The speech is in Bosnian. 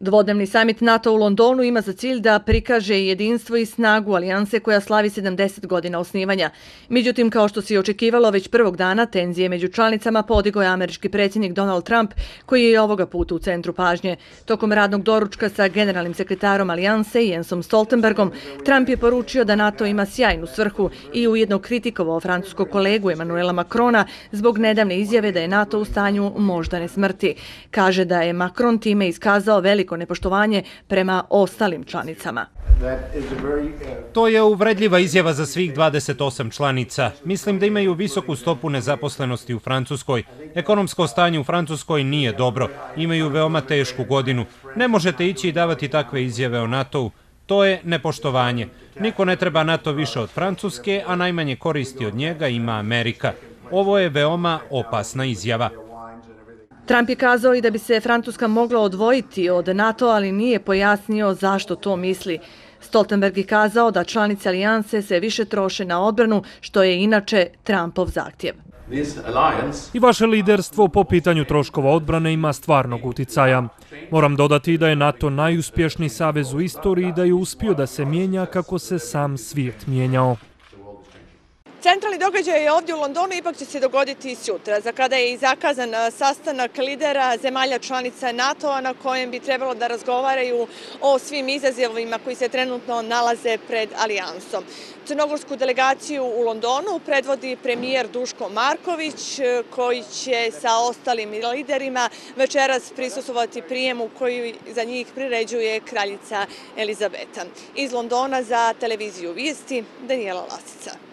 Dvodnevni samit NATO u Londonu ima za cilj da prikaže jedinstvo i snagu alijanse koja slavi 70 godina osnivanja. Međutim, kao što se i očekivalo već prvog dana, tenzije među članicama podigo je američki predsjednik Donald Trump, koji je ovoga puta u centru pažnje. Tokom radnog doručka sa generalnim sekretarom alijanse Jensom Stoltenbergom, Trump je poručio da NATO ima sjajnu svrhu i ujedno kritikovao francuskog kolegu Emanuela Macrona zbog nedavne izjave da je NATO u stanju moždane smrti. Kaže da je Macron time iskazao veliko veliko nepoštovanje prema ostalim članicama. To je uvredljiva izjava za svih 28 članica. Mislim da imaju visoku stopu nezaposlenosti u Francuskoj. Ekonomsko stanje u Francuskoj nije dobro. Imaju veoma tešku godinu. Ne možete ići i davati takve izjave o NATO-u. To je nepoštovanje. Niko ne treba NATO više od Francuske, a najmanje koristi od njega ima Amerika. Ovo je veoma opasna izjava. Trump je kazao i da bi se Francuska mogla odvojiti od NATO, ali nije pojasnio zašto to misli. Stoltenberg je kazao da članice alijanse se više troše na odbranu, što je inače Trumpov zahtjev. I vaše liderstvo po pitanju troškova odbrane ima stvarnog uticaja. Moram dodati da je NATO najuspješniji savez u istoriji i da je uspio da se mijenja kako se sam svijet mijenjao. Centralni događaj je ovdje u Londonu, ipak će se dogoditi sutra, za kada je i zakazan sastanak lidera zemalja članica NATO-a na kojem bi trebalo da razgovaraju o svim izazivima koji se trenutno nalaze pred alijansom. Crnogorsku delegaciju u Londonu predvodi premijer Duško Marković, koji će sa ostalim liderima večeras prisustovati prijemu koji za njih priređuje kraljica Elizabeta. Iz Londona za televiziju Vijesti, Daniela Lasica.